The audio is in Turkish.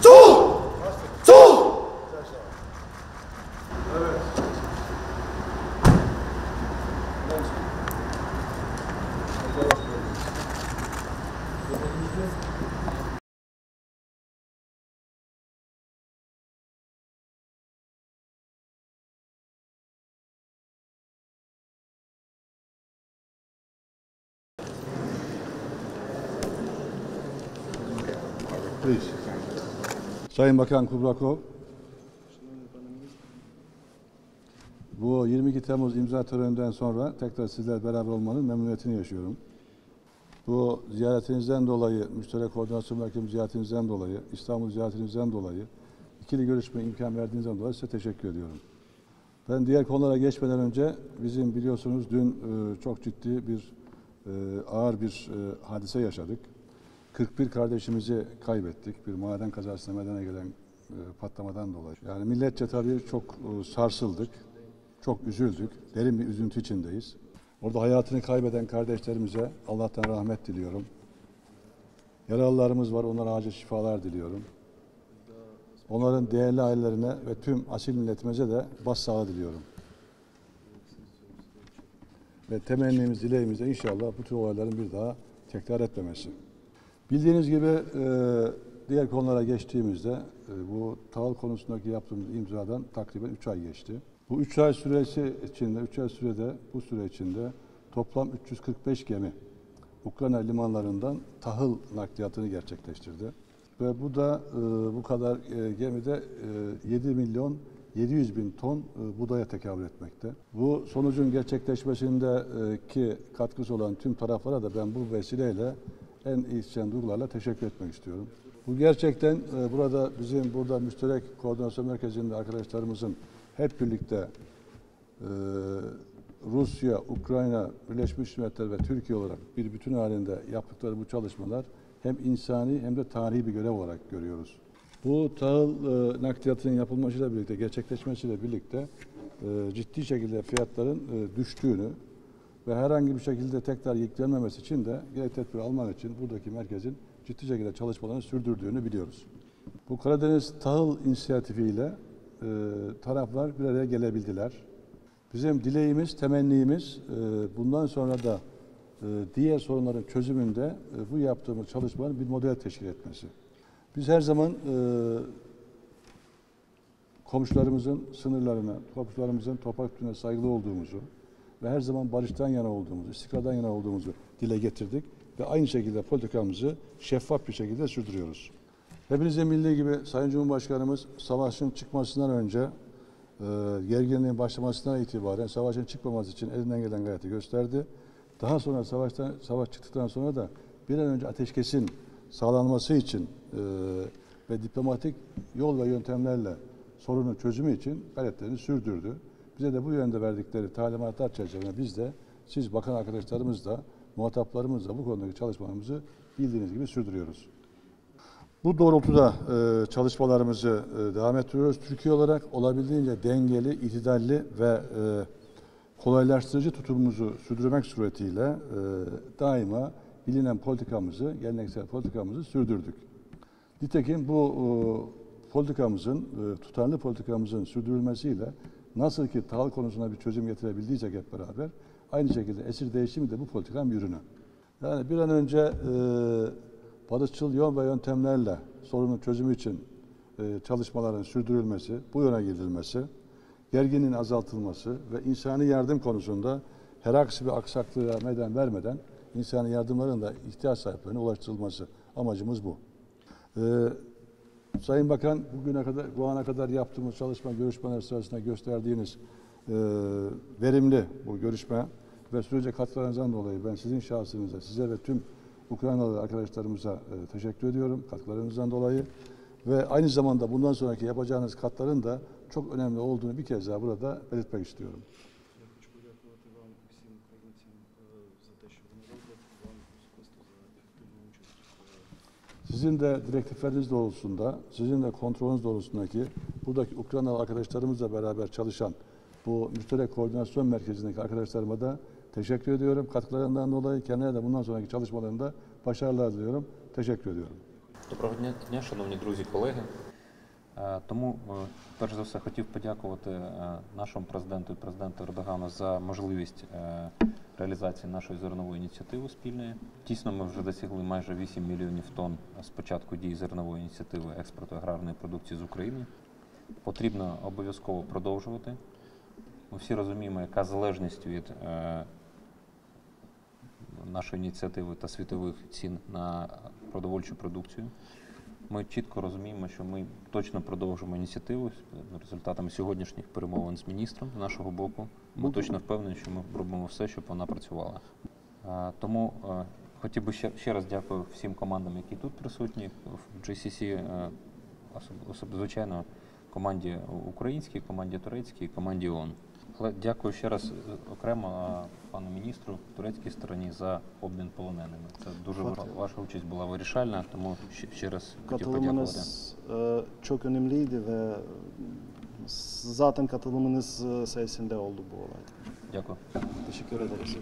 쏘! 쏘! Please. Sayın Bakan Kubrakov, bu 22 Temmuz imza töreninden sonra tekrar sizler beraber olmanın memnuniyetini yaşıyorum. Bu ziyaretinizden dolayı, Müşterek Koordinasyon Merkezi ziyaretinizden dolayı, İstanbul ziyaretinizden dolayı, ikili görüşme imkan verdiğinizden dolayı size teşekkür ediyorum. Ben diğer konulara geçmeden önce bizim biliyorsunuz dün e, çok ciddi bir e, ağır bir e, hadise yaşadık. 41 kardeşimizi kaybettik bir maden kazasına meydana gelen e, patlamadan dolayı. Yani milletçe tabii çok e, sarsıldık, çok üzüldük, derin bir üzüntü içindeyiz. Orada hayatını kaybeden kardeşlerimize Allah'tan rahmet diliyorum. Yaralılarımız var, onlara acil şifalar diliyorum. Onların değerli ailelerine ve tüm asil milletimize de başsağlığı diliyorum. Ve temennimiz, dileğimiz de inşallah bu tür olayların bir daha tekrar etmemesi. Bildiğiniz gibi e, diğer konulara geçtiğimizde e, bu tahıl konusundaki yaptığımız imzadan takriben 3 ay geçti. Bu 3 ay süresi içinde, 3 ay sürede, bu süre içinde toplam 345 gemi Ukrayna limanlarından tahıl nakliyatını gerçekleştirdi. Ve bu da e, bu kadar e, gemide e, 7 milyon 700 bin ton e, buğdaya tekabül etmekte. Bu sonucun gerçekleşmesindeki katkısı olan tüm taraflara da ben bu vesileyle en içten duygularla teşekkür etmek istiyorum. Bu gerçekten e, burada bizim burada müşterek koordinasyon merkezinde arkadaşlarımızın hep birlikte e, Rusya, Ukrayna, Birleşmiş Milletler ve Türkiye olarak bir bütün halinde yaptıkları bu çalışmalar hem insani hem de tarihi bir görev olarak görüyoruz. Bu tahıl e, nakliyatının yapılmasıyla birlikte, gerçekleşmesiyle birlikte e, ciddi şekilde fiyatların e, düştüğünü ve herhangi bir şekilde tekrar yüklenmemesi için de gerek tedbir alman için buradaki merkezin ciddi şekilde çalışmalarını sürdürdüğünü biliyoruz. Bu Karadeniz Tahıl İnisiyatifiyle e, taraflar bir araya gelebildiler. Bizim dileğimiz, temennimiz e, bundan sonra da e, diğer sorunların çözümünde e, bu yaptığımız çalışmanın bir model teşkil etmesi. Biz her zaman e, komşularımızın sınırlarına, komşularımızın toprak bütününe saygılı olduğumuzu ve her zaman barıştan yana olduğumuzu, istikrardan yana olduğumuzu dile getirdik ve aynı şekilde politikamızı şeffaf bir şekilde sürdürüyoruz. Hepinizin bildiği gibi Sayın Cumhurbaşkanımız savaşın çıkmasından önce e, gerginliğin başlamasından itibaren savaşın çıkmaması için elinden gelen gayreti gösterdi. Daha sonra savaştan savaş çıktıktan sonra da bir an önce ateşkesin sağlanması için e, ve diplomatik yol ve yöntemlerle sorunun çözümü için gayretlerini sürdürdü. Bize de bu yönde verdikleri talimatlar çerçevesinde biz de siz bakan arkadaşlarımız da muhataplarımız bu konudaki çalışmalarımızı bildiğiniz gibi sürdürüyoruz. Bu doğrultuda e, çalışmalarımızı e, devam ettiriyoruz. Türkiye olarak olabildiğince dengeli, itidalli ve e, kolaylaştırıcı tutumumuzu sürdürmek suretiyle e, daima bilinen politikamızı, geleneksel politikamızı sürdürdük. Nitekim bu e, politikamızın, e, tutarlı politikamızın sürdürülmesiyle nasıl ki tahıl konusuna bir çözüm getirebildiysek hep beraber, aynı şekilde esir değişimi de bu politikanın bir ürünü. Yani bir an önce e, barışçıl yol ve yöntemlerle sorunun çözümü için e, çalışmaların sürdürülmesi, bu yöne gidilmesi, gerginin azaltılması ve insani yardım konusunda herhangi bir aksaklığa meydan vermeden insani yardımların da ihtiyaç sahiplerine ulaştırılması amacımız bu. Ee, Sayın Bakan bugüne kadar bu ana kadar yaptığımız çalışma görüşmeler sırasında gösterdiğiniz e, verimli bu görüşme ve sürece katkılarınızdan dolayı ben sizin şahsınıza, size ve tüm Ukraynalı arkadaşlarımıza e, teşekkür ediyorum katkılarınızdan dolayı ve aynı zamanda bundan sonraki yapacağınız katların da çok önemli olduğunu bir kez daha burada belirtmek istiyorum. Sizin de direktifleriniz doğrultusunda, sizin de kontrolünüz doğrultusundaki buradaki Ukraynalı arkadaşlarımızla beraber çalışan bu müşterek koordinasyon merkezindeki arkadaşlarıma da teşekkür ediyorum. Katkılarından dolayı kendilerine de bundan sonraki çalışmalarında başarılar diliyorum. Teşekkür ediyorum. Доброго дня, дня, шановні друзі, колеги. Е, Тому, е, перш за все, хотів подякувати е, нашому президенту і президенту Ердогану за можливість е, реалізації нашої зернової ініціативи спільної. Дійсно, ми вже досягли майже 8 мільйонів тонн з початку дії зернової ініціативи експорту аграрної продукції з України. Потрібно обов'язково продовжувати. Ми всі розуміємо, яка залежність від е, нашої ініціативи та світових цін на продовольчу продукцію. Ми чітко розуміємо, що ми точно продовжимо ініціативу з результатами сьогоднішніх перемовин з міністром з нашого боку. Ми точно впевнені, що ми робимо все, щоб вона працювала. Е, Тому е, хотів би ще, ще раз дякую всім командам, які тут присутні в GCC, е, особ- особ- звичайно, команді українській, команді турецькій, команді ООН. Але дякую ще раз е, окремо пану міністру турецькій стороні за обмін полоненими. Це дуже ва- ваша участь була вирішальна, тому ще, раз хотів подякувати. Çok önemliydi ve zaten katılımınız sayesinde oldu bu olay. Dякую. Teşekkür ederiz.